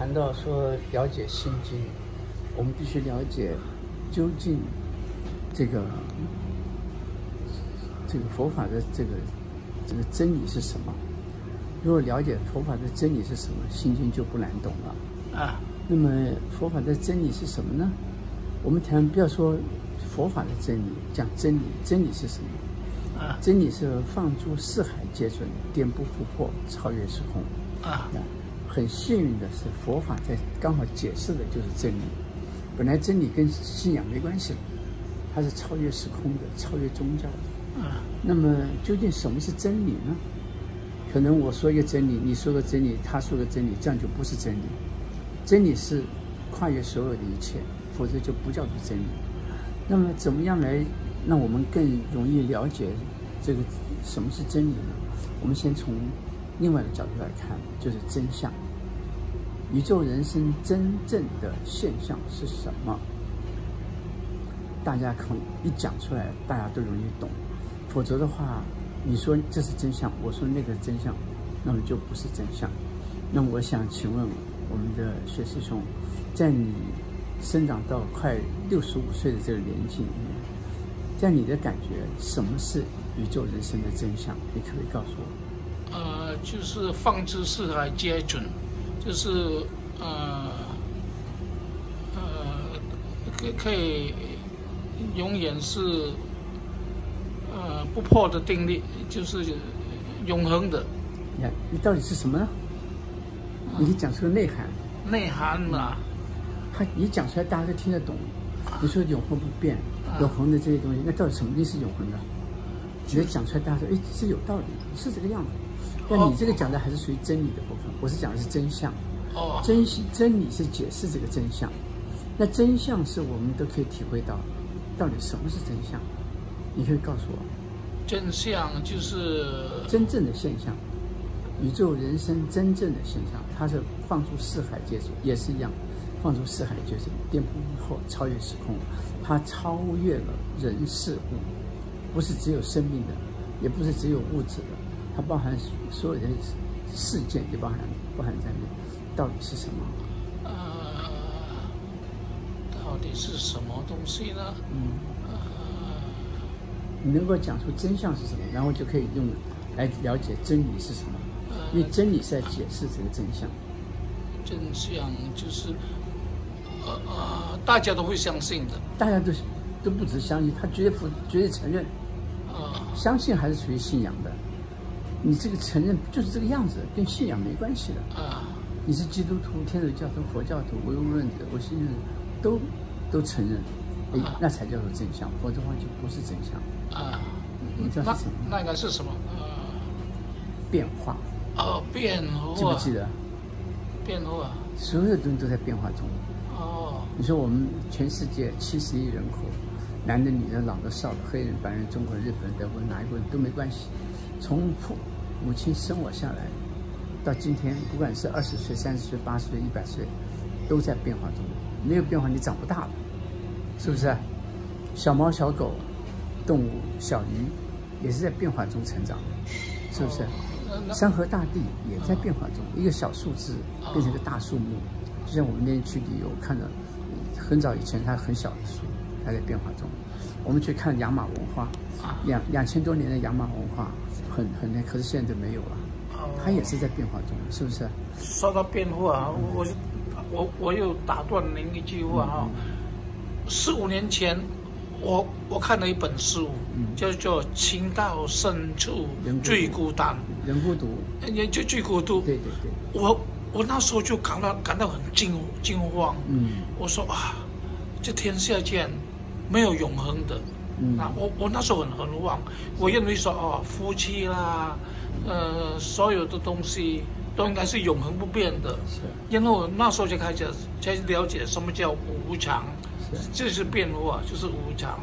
谈到说了解心经，我们必须了解究竟这个这个佛法的这个这个真理是什么。如果了解佛法的真理是什么，心经就不难懂了啊。那么佛法的真理是什么呢？我们谈不要说佛法的真理，讲真理，真理是什么？啊，真理是放诸四海皆准，颠扑不破，超越时空啊。很幸运的是，佛法在刚好解释的就是真理。本来真理跟信仰没关系，它是超越时空的，超越宗教的。啊，那么究竟什么是真理呢？可能我说一个真理，你说个真理，他说个真理，这样就不是真理。真理是跨越所有的一切，否则就不叫做真理。那么怎么样来让我们更容易了解这个什么是真理呢？我们先从。另外一个角度来看，就是真相。宇宙人生真正的现象是什么？大家可能一讲出来，大家都容易懂。否则的话，你说这是真相，我说那个真相，那么就不是真相。那我想请问我们的薛师兄，在你生长到快六十五岁的这个年纪里面，在你的感觉，什么是宇宙人生的真相？你可不可以告诉我？呃，就是放之四海皆准，就是呃呃，可可以永远是呃不破的定律，就是永恒的。你看，你到底是什么呢？你讲出个内涵。内涵嘛，他你讲出来，大家都听得懂。你说永恒不变，永恒的这些东西，那到底什么东西是永恒的？你讲出来，大家说，哎，是有道理，是这个样子。但你这个讲的还是属于真理的部分，我是讲的是真相。哦，真真理是解释这个真相，那真相是我们都可以体会到，到底什么是真相？你可以告诉我。真相就是真正的现象，宇宙人生真正的现象，它是放出四海皆准，也是一样，放出四海皆准，颠扑后超越时空，它超越了人事物，不是只有生命的，也不是只有物质的。它包含所有的事件，也包含包含在内，到底是什么？呃，到底是什么东西呢？嗯，呃，你能够讲出真相是什么，然后就可以用来了解真理是什么。因为真理是在解释这个真相。真相就是，呃呃，大家都会相信的。大家都都不止相信，他绝对不绝对承认。啊，相信还是属于信仰的。你这个承认就是这个样子，跟信仰没关系的啊！你是基督徒、天主教徒、佛教徒、唯物论者、唯心论者，都都承认，哎，那才叫做真相，否则的话就不是真相啊！你知道是什么？那应该是什么？呃，变化。哦，变化。记不记得？变化。所有的东西都在变化中。哦。你说我们全世界七十亿人口，男的、女的、老的、少的、黑人、白人、中国人、日本人、德国人，哪一国人都没关系。从父母亲生我下来，到今天，不管是二十岁、三十岁、八十岁、一百岁，都在变化中。没有变化，你长不大了，是不是？小猫、小狗、动物、小鱼，也是在变化中成长的，是不是？山河大地也在变化中，一个小树枝变成一个大树木，就像我们那天去旅游看到，很早以前它很小的树，它在变化中。我们去看养马文化，两两千多年的养马文化。很很那，可是现在都没有了。它也是在变化中，是不是？说到变化，我我我又打断您一句话啊。四五年前，我我看了一本书，叫做《情到深处最孤单》，人孤独，也就最孤独。对对对。我我那时候就感到感到很惊惊慌。嗯。我说啊，这天下间没有永恒的。那我我那时候很很忘，我认为说哦，夫妻啦，呃，所有的东西都应该是永恒不变的。是。然后那时候就开始才了解什么叫无常，这是变化，就是无常。